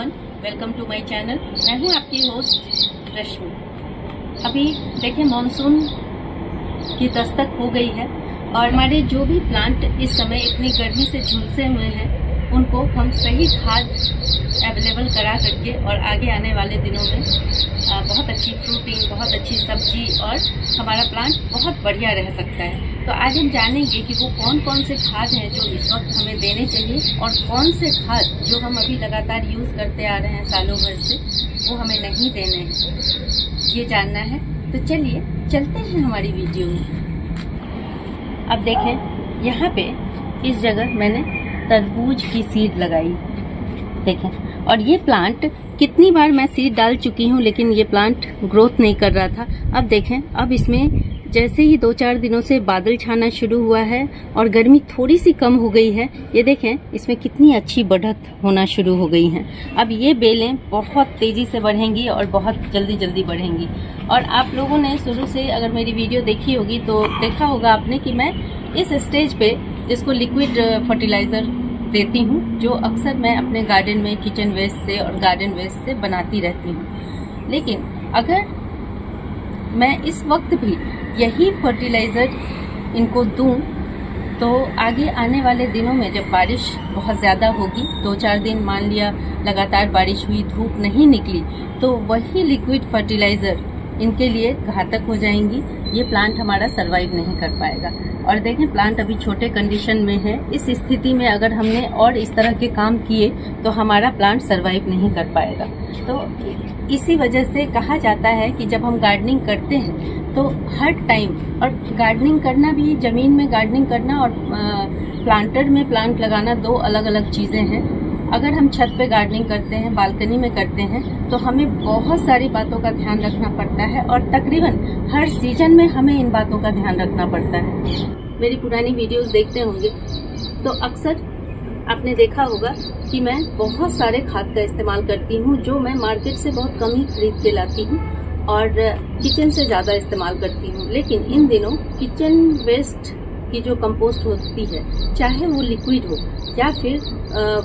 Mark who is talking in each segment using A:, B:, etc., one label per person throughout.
A: Everyone welcome to my channel मैं हूँ आपकी होस्ट रश्मि अभी देखिए मॉनसून की दस्तक हो गई है और हमारे जो भी प्लांट इस समय इतनी गर्मी से झुलसे हुए हैं, उनको हम सही खाद अवेलेबल करा करके और आगे आने वाले दिनों में अच्छी फ्रूटिंग बहुत अच्छी सब्ज़ी और हमारा प्लांट बहुत बढ़िया रह सकता है। तो आज हम जानेंगे कि वो कौन कौन से खाद हैं जो इस वक्त हमें देने चाहिए और कौन से खाद जो हम अभी लगातार यूज़ करते आ रहे हैं सालों भर से, वो हमें नहीं देने हैं। ये जानना है। तो चलिए, चलते हैं हमारी वीडियो में। अब देखें, यहाँ पे इस जगह मैंने तरबूज की सीड लगाई। देखें, और ये प्लांट कितनी बार मैं सीड डाल चुकी हूँ, लेकिन ये प्लांट ग्रोथ नहीं कर रहा था। अब देखें, अब इसमें जैसे ही दो चार दिनों से बादल छाना शुरू हुआ है और गर्मी थोड़ी सी कम हो गई है, ये देखें, इसमें कितनी अच्छी बढ़त होना शुरू हो गई है। अब ये बेलें बहुत तेज़ी से बढ़ेंगी और बहुत जल्दी जल्दी बढ़ेंगी। और आप लोगों ने शुरू से अगर मेरी वीडियो देखी होगी तो देखा होगा आपने कि मैं इस स्टेज पे इसको लिक्विड फर्टिलाइज़र देती हूँ, जो अक्सर मैं अपने गार्डन में किचन वेस्ट से और गार्डन वेस्ट से बनाती रहती हूँ। लेकिन अगर मैं इस वक्त भी यही फर्टिलाइज़र इनको दूँ तो आगे आने वाले दिनों में जब बारिश बहुत ज़्यादा होगी दो चार दिन मान लिया लगातार बारिश हुई, धूप नहीं निकली तो वही लिक्विड फर्टिलाइज़र इनके लिए घातक हो जाएँगी। ये प्लांट हमारा सरवाइव नहीं कर पाएगा। और देखें प्लांट अभी छोटे कंडीशन में है। इस स्थिति में अगर हमने और इस तरह के काम किए तो हमारा प्लांट सरवाइव नहीं कर पाएगा। तो इसी वजह से कहा जाता है कि जब हम गार्डनिंग करते हैं तो हर टाइम और गार्डनिंग करना भी, ज़मीन में गार्डनिंग करना और प्लांटर में प्लांट लगाना दो अलग अलग चीज़ें हैं। अगर हम छत पे गार्डनिंग करते हैं बालकनी में करते हैं तो हमें बहुत सारी बातों का ध्यान रखना पड़ता है और तकरीबन हर सीज़न में हमें इन बातों का ध्यान रखना पड़ता है। मेरी पुरानी वीडियोस देखते होंगे तो अक्सर आपने देखा होगा कि मैं बहुत सारे खाद का इस्तेमाल करती हूँ, जो मैं मार्केट से बहुत कम ही खरीद के लाती हूँ और किचन से ज़्यादा इस्तेमाल करती हूँ। लेकिन इन दिनों किचन वेस्ट की जो कंपोस्ट होती है, चाहे वो लिक्विड हो या फिर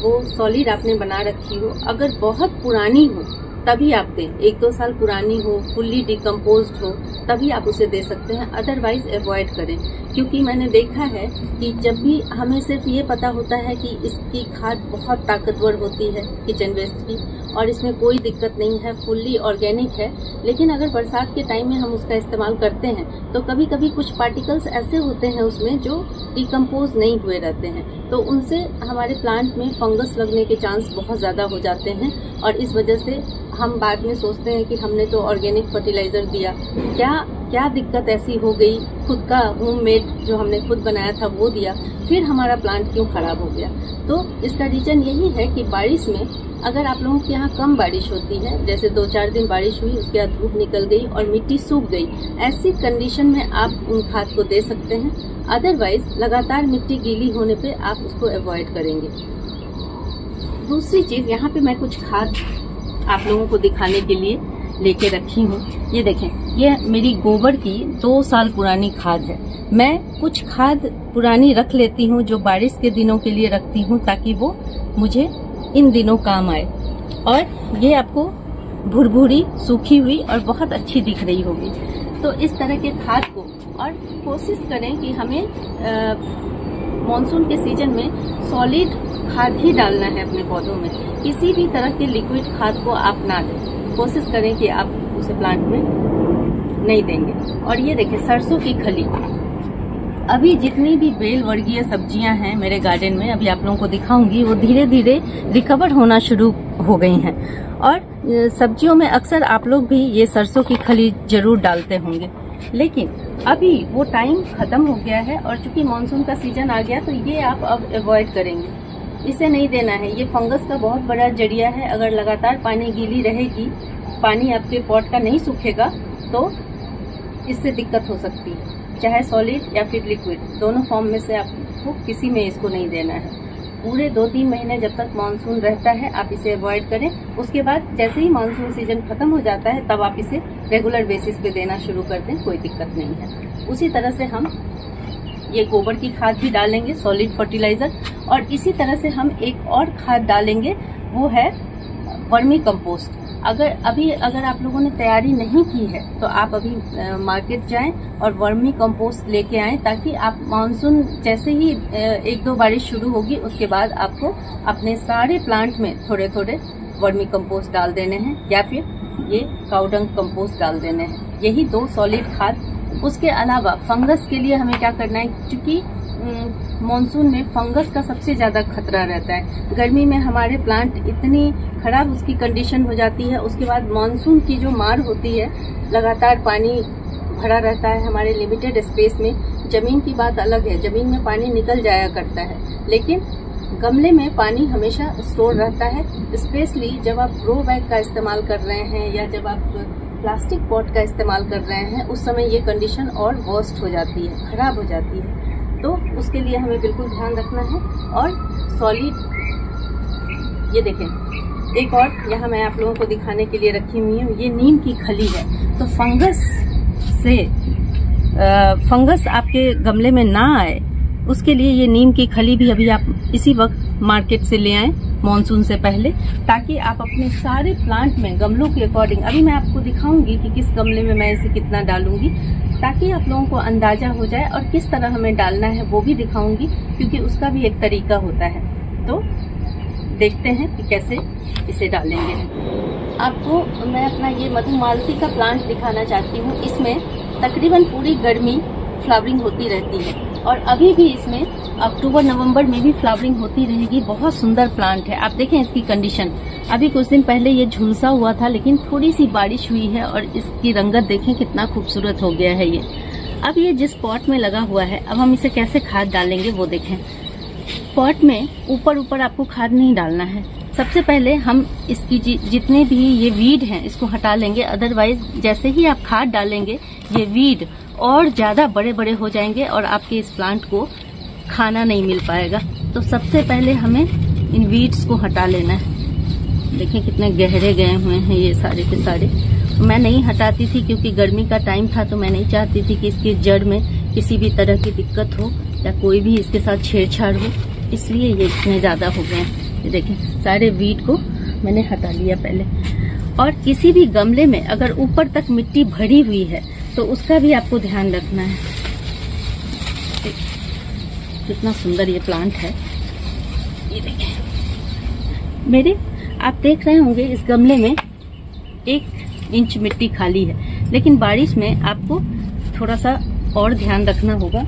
A: वो सॉलिड आपने बना रखी हो। अगर बहुत पुरानी हो, तभी आप दें। एक दो साल पुरानी हो फुल्ली डिकम्पोज हो, तभी आप उसे दे सकते हैं। अदरवाइज़ अवॉइड करें। क्योंकि मैंने देखा है कि जब भी हमें सिर्फ़ ये पता होता है कि इसकी खाद बहुत ताकतवर होती है किचन वेस्ट की और इसमें कोई दिक्कत नहीं है फुल्ली ऑर्गेनिक है। लेकिन अगर बरसात के टाइम में हम उसका इस्तेमाल करते हैं तो कभी कभी कुछ पार्टिकल्स ऐसे होते हैं उसमें जो डिकम्पोज नहीं हुए रहते हैं। तो उनसे हमारे प्लांट में फंगस लगने के चांस बहुत ज़्यादा हो जाते हैं और इस वजह से हम बाद में सोचते हैं कि हमने तो ऑर्गेनिक फर्टिलाइज़र दिया। क्या क्या दिक्कत ऐसी हो गई? खुद का होम मेड जो हमने खुद बनाया था वो दिया। फिर हमारा प्लांट क्यों खराब हो गया? तो इसका रीजन यही है कि बारिश में अगर आप लोगों के यहाँ कम बारिश होती है, जैसे दो चार दिन बारिश हुई, उसके बाद धूप निकल गई और मिट्टी सूख गई, ऐसी कंडीशन में आप उन खाद को दे सकते हैं। अदरवाइज़ लगातार मिट्टी गीली होने पे आप उसको अवॉइड करेंगे। दूसरी चीज़, यहाँ पे मैं कुछ खाद आप लोगों को दिखाने के लिए लेके रखी हूँ। ये देखें, ये मेरी गोबर की दो साल पुरानी खाद है। मैं कुछ खाद पुरानी रख लेती हूँ जो बारिश के दिनों के लिए रखती हूँ ताकि वो मुझे इन दिनों काम आए। और ये आपको भुरभुरी, सूखी हुई और बहुत अच्छी दिख रही होगी। तो इस तरह के खाद को और कोशिश करें कि हमें मानसून के सीज़न में सॉलिड खाद ही डालना है अपने पौधों में। किसी भी तरह के लिक्विड खाद को आप ना दें। कोशिश करें कि आप उसे प्लांट में नहीं देंगे। और ये देखें, सरसों की खली। अभी जितनी भी बेल वर्गीय सब्ज़ियाँ हैं मेरे गार्डन में, अभी आप लोगों को दिखाऊँगी, वो धीरे धीरे रिकवर होना शुरू हो गई हैं। और सब्जियों में अक्सर आप लोग भी ये सरसों की खली ज़रूर डालते होंगे। लेकिन, अभी वो टाइम खत्म हो गया है और चूँकि मानसून का सीज़न आ गया तो ये आप अब अवॉइड करेंगे। इसे नहीं देना है। ये फंगस का बहुत बड़ा ज़रिया है। अगर लगातार पानी गीली रहेगी, पानी आपके पॉट का नहीं सूखेगा तो इससे दिक्कत हो सकती है। चाहे सॉलिड या फिर लिक्विड दोनों फॉर्म में से आपको किसी में इसको नहीं देना है। पूरे दो तीन महीने जब तक मानसून रहता है, आप इसे अवॉइड करें। उसके बाद जैसे ही मानसून सीज़न खत्म हो जाता है, तब आप इसे रेगुलर बेसिस पे देना शुरू कर दें, कोई दिक्कत नहीं है। उसी तरह से हम ये गोबर की खाद भी डालेंगे सॉलिड फर्टिलाइज़र और इसी तरह से हम एक और खाद डालेंगे, वो है वर्मी कंपोस्ट अगर अभी अगर आप लोगों ने तैयारी नहीं की है तो आप अभी मार्केट जाएँ और वर्मी कंपोस्ट लेके आएँ ताकि आप मानसून जैसे ही एक दो बारिश शुरू होगी, उसके बाद आपको अपने सारे प्लांट में थोड़े थोड़े वर्मी कंपोस्ट डाल देने हैं या फिर ये काउडंग कंपोस्ट डाल देने हैं। यही दो सॉलिड खाद। उसके अलावा फंगस के लिए हमें क्या करना है? क्योंकि मानसून में फंगस का सबसे ज़्यादा खतरा रहता है। गर्मी में हमारे प्लांट इतनी खराब उसकी कंडीशन हो जाती है। उसके बाद मानसून की जो मार होती है, लगातार पानी भरा रहता है हमारे लिमिटेड स्पेस में। ज़मीन की बात अलग है, ज़मीन में पानी निकल जाया करता है। लेकिन गमले में पानी हमेशा स्टोर रहता है। स्पेशली जब आप ग्रो बैग का इस्तेमाल कर रहे हैं या जब आप प्लास्टिक पॉट का इस्तेमाल कर रहे हैं, उस समय ये कंडीशन और वर्स्ट हो जाती है, खराब हो जाती है। तो उसके लिए हमें बिल्कुल ध्यान रखना है और सॉलिड ये देखें। एक और यहाँ मैं आप लोगों को दिखाने के लिए रखी हुई हूँ ये नीम की खली है। तो फंगस से आ, फंगस आपके गमले में ना आए उसके लिए ये नीम की खली भी अभी आप इसी वक्त मार्केट से ले आए। मानसून से पहले, ताकि आप अपने सारे प्लांट में गमलों के अकॉर्डिंग अभी मैं आपको दिखाऊँगी कि किस गमले में मैं इसे कितना डालूँगी, ताकि आप लोगों को अंदाज़ा हो जाए और किस तरह हमें डालना है वो भी दिखाऊँगी, क्योंकि उसका भी एक तरीका होता है। तो देखते हैं कि कैसे इसे डालेंगे। आपको, मैं अपना ये मधुमालती का प्लांट दिखाना चाहती हूँ। इसमें तकरीबन पूरी गर्मी फ्लावरिंग होती रहती है। और अभी भी इसमें अक्टूबर, नवंबर में भी फ्लावरिंग होती रहेगी। बहुत सुंदर प्लांट है। आप देखें इसकी कंडीशन अभी कुछ दिन पहले ये झुलसा हुआ था, लेकिन थोड़ी सी बारिश हुई है और इसकी रंगत देखें कितना खूबसूरत हो गया है ये। अब ये जिस पॉट में लगा हुआ है, अब हम इसे कैसे खाद डालेंगे वो देखें। पॉट में ऊपर ऊपर आपको खाद नहीं डालना है। सबसे पहले हम इसकी जितने भी ये वीड हैं, इसको हटा लेंगे। अदरवाइज़ जैसे ही आप खाद डालेंगे, ये वीड और ज़्यादा बड़े बड़े हो जाएँगे और आपके इस प्लांट को खाना नहीं मिल पाएगा। तो सबसे पहले हमें इन वीड्स को हटा लेना है। देखिए कितने गहरे गए हुए हैं ये सारे के सारे। मैं नहीं हटाती थी क्योंकि गर्मी का टाइम था तो मैं नहीं चाहती थी कि इसके जड़ में किसी भी तरह की दिक्कत हो या कोई भी इसके साथ छेड़छाड़ हो। इसलिए ये इतने ज़्यादा हो गए ये देखें, सारे वीट को मैंने हटा लिया पहले। और किसी भी गमले में अगर ऊपर तक मिट्टी भरी हुई है तो उसका भी आपको ध्यान रखना है। कितना सुंदर ये प्लांट है। ये देखें, मेरे, आप देख रहे होंगे इस गमले में एक इंच मिट्टी खाली है, लेकिन बारिश में आपको थोड़ा सा और ध्यान रखना होगा।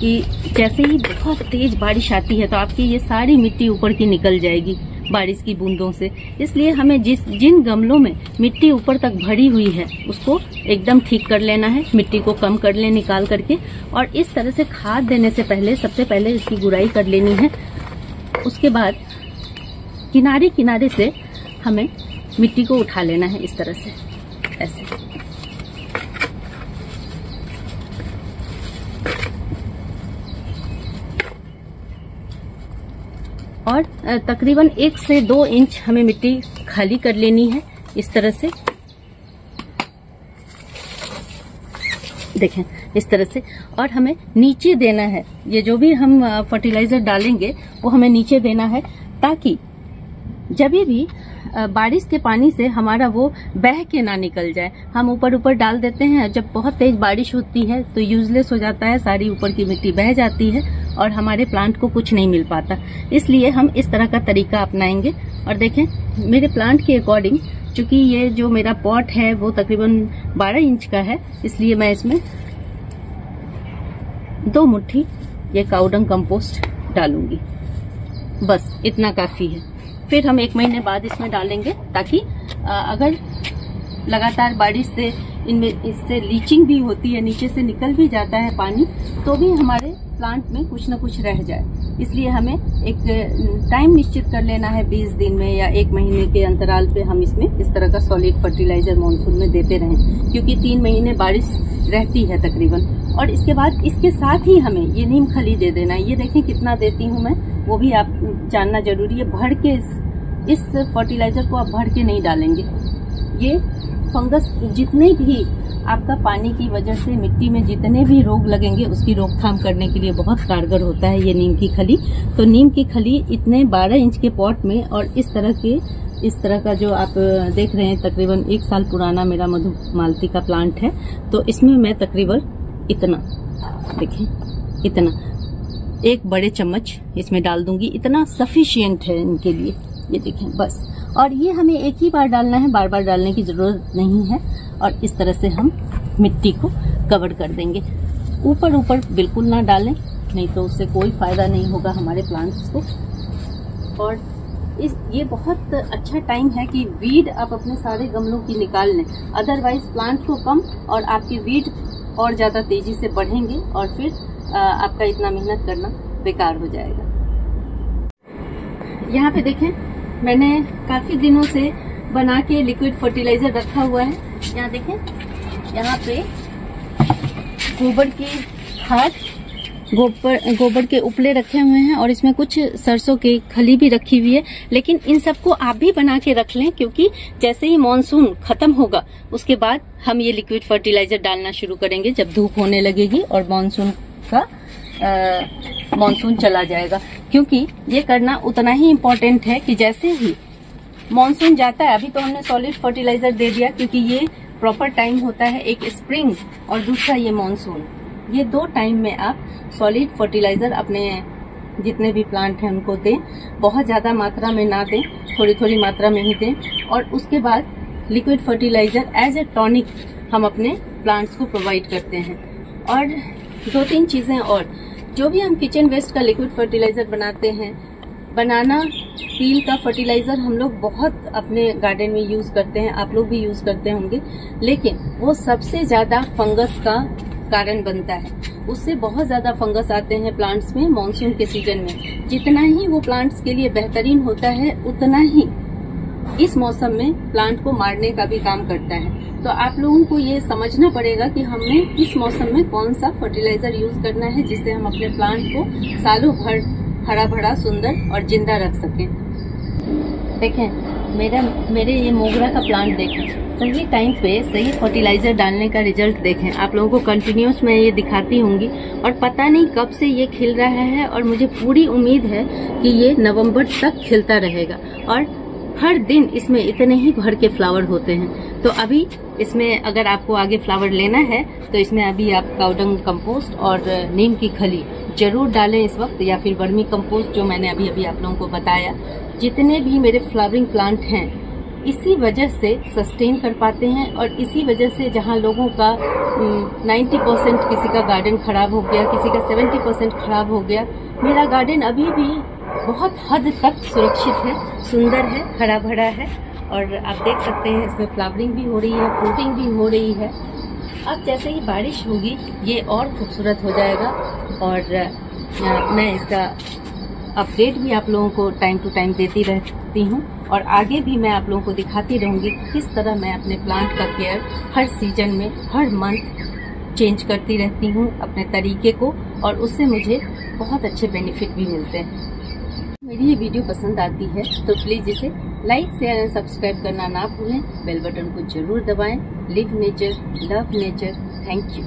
A: कि जैसे ही बहुत तेज बारिश आती है तो आपकी ये सारी मिट्टी ऊपर की निकल जाएगी बारिश की बूंदों से। इसलिए हमें जिस, जिन गमलों में मिट्टी ऊपर तक भरी हुई है, उसको एकदम ठीक कर लेना है, मिट्टी को कम कर ले, निकाल करके, और इस तरह से खाद देने से पहले, सबसे पहले इसकी गुड़ाई कर लेनी है। उसके बाद किनारे किनारे से हमें मिट्टी को उठा लेना है इस तरह से, ऐसे। और तकरीबन एक से दो इंच हमें मिट्टी खाली कर लेनी है इस तरह से। देखें, इस तरह से। और हमें नीचे देना है। ये जो भी हम फर्टिलाइज़र डालेंगे, वो हमें नीचे देना है ताकि जब भी बारिश के पानी से हमारा वो बह के ना निकल जाए। हम ऊपर ऊपर डाल देते हैं। जब बहुत तेज बारिश होती है तो यूजलेस हो जाता है। सारी ऊपर की मिट्टी बह जाती है। और हमारे प्लांट को कुछ नहीं मिल पाता। इसलिए हम इस तरह का तरीका अपनाएँगे। और देखें, मेरे प्लांट के अकॉर्डिंग चूँकि ये जो मेरा पॉट है, वो तकरीबन 12 इंच का है, इसलिए मैं इसमें दो मुट्ठी ये काउडंग कंपोस्ट डालूँगी। बस, इतना काफ़ी है। फिर हम एक महीने बाद इसमें डालेंगे, ताकि अगर लगातार बारिश से इनमें, इससे लीचिंग भी होती है, नीचे से निकल भी जाता है पानी तो भी हमारे प्लांट में कुछ ना कुछ रह जाए। इसलिए हमें एक टाइम निश्चित कर लेना है 20 दिन में या एक महीने के अंतराल पे हम इसमें इस तरह का सॉलिड फर्टिलाइज़र मानसून में देते रहें क्योंकि तीन महीने बारिश रहती है तकरीबन। और इसके बाद इसके साथ ही हमें ये नीम खली दे देना है। ये देखें कितना देती हूँ मैं वो भी आप जानना ज़रूरी है। भर के इस, इस फर्टिलाइज़र को आप भर के नहीं डालेंगे। ये फंगस जितने भी आपका पानी की वजह से मिट्टी में जितने भी रोग लगेंगे, उसकी रोकथाम करने के लिए बहुत कारगर होता है ये नीम की खली। तो नीम की खली इतने 12 इंच के पॉट में और इस तरह के, इस तरह का जो आप देख रहे हैं, तकरीबन एक साल पुराना मेरा मधु मालती का प्लांट है। तो इसमें मैं तकरीबन इतना देखें इतना, एक बड़े चम्मच इसमें डाल दूँगी। इतना सफिशियंट है इनके लिए, ये देखें, बस। और ये हमें एक ही बार डालना है, बार बार डालने की ज़रूरत नहीं है। और इस तरह से हम मिट्टी को कवर कर देंगे। ऊपर ऊपर बिल्कुल ना डालें, नहीं तो उससे कोई फ़ायदा नहीं होगा हमारे प्लांट्स को। और इस, ये बहुत अच्छा टाइम है कि वीड आप अपने सारे गमलों की निकाल लें। अदरवाइज़ प्लांट को कम और आपकी वीड और ज़्यादा तेज़ी से बढ़ेंगे और फिर आपका इतना मेहनत करना बेकार हो जाएगा। यहाँ पे देखें, मैंने काफ़ी दिनों से बना के लिक्विड फर्टिलाइज़र रखा हुआ है। यहाँ देखें। यहाँ पे गोबर की खाद गोबर गोबर के उपले रखे हुए हैं और इसमें कुछ सरसों की खली भी रखी हुई है। लेकिन इन सबको आप भी बना के रख लें, क्योंकि जैसे ही मानसून खत्म होगा, उसके बाद हम ये लिक्विड फर्टिलाइज़र डालना शुरू करेंगे, जब धूप होने लगेगी और मानसून का मानसून चला जाएगा। क्योंकि ये करना उतना ही इम्पोर्टेंट है कि जैसे ही मानसून जाता है, अभी तो हमने सॉलिड फर्टिलाइज़र दे दिया क्योंकि ये प्रॉपर टाइम होता है एक स्प्रिंग और दूसरा ये मानसून ये दो टाइम में आप सॉलिड फर्टिलाइज़र अपने जितने भी प्लांट हैं उनको दें, बहुत ज़्यादा मात्रा में ना दें थोड़ी थोड़ी मात्रा में ही दें और उसके बाद liquid fertiliser as a tonic हम अपने प्लांट्स को प्रोवाइड करते हैं। और दो तीन चीज़ें और, जो भी हम किचन वेस्ट का लिक्विड फर्टिलाइज़र बनाते हैं बनाना पील का फर्टिलाइज़र हम लोग बहुत अपने गार्डन में यूज़ करते हैं, आप लोग भी यूज़ करते होंगे। लेकिन वो सबसे ज़्यादा फंगस का कारण बनता है। उससे बहुत ज़्यादा फंगस आते हैं प्लांट्स में मानसून के सीज़न में। जितना ही वो प्लांट्स के लिए बेहतरीन होता है, उतना ही इस मौसम में प्लांट को मारने का भी काम करता है। तो आप लोगों को ये समझना पड़ेगा कि हमें इस मौसम में कौन सा फर्टिलाइज़र यूज़ करना है, जिससे हम अपने प्लांट को सालों भर हरा भरा सुंदर और ज़िंदा रख सकें। देखें, मेरा, मेरे ये मोगरा का प्लांट देखें। सही टाइम पे सही फर्टिलाइज़र डालने का रिज़ल्ट देखें। आप लोगों को कंटिन्यूस मैं ये दिखाती होंगी। और पता नहीं कब से ये खिल रहा है और मुझे पूरी उम्मीद है कि ये नवंबर तक खिलता रहेगा। और हर दिन इसमें इतने ही भर के फ्लावर होते हैं। तो अभी इसमें अगर आपको आगे फ्लावर लेना है तो इसमें अभी आप काउडंग कंपोस्ट और नीम की खली ज़रूर डालें इस वक्त या फिर वर्मी कंपोस्ट जो मैंने अभी अभी आप लोगों को बताया। जितने भी मेरे फ्लावरिंग प्लांट हैं, इसी वजह से सस्टेन कर पाते हैं और इसी वजह से जहाँ लोगों का 90 परसेंट किसी का गार्डन खराब हो गया, किसी का 70 परसेंट खराब हो गया, मेरा गार्डन अभी भी बहुत हद तक सुरक्षित है, सुंदर है, हरा भरा है और आप देख सकते हैं इसमें फ्लावरिंग भी हो रही है फ्रूटिंग भी हो रही है। अब जैसे ही बारिश होगी, ये और खूबसूरत हो जाएगा। और मैं इसका अपडेट भी आप लोगों को टाइम टू टाइम देती रहती हूँ। और आगे भी मैं आप लोगों को दिखाती रहूँगी किस तरह मैं अपने प्लांट का केयर हर सीज़न में, हर मंथ चेंज करती रहती हूँ अपने तरीके को। और उससे मुझे बहुत अच्छे बेनिफिट भी मिलते हैं। मेरी ये वीडियो पसंद आती है तो प्लीज़ इसे लाइक शेयर एंड सब्सक्राइब करना ना भूलें। बेल बटन को ज़रूर दबाएँ। Live nature love nature thank you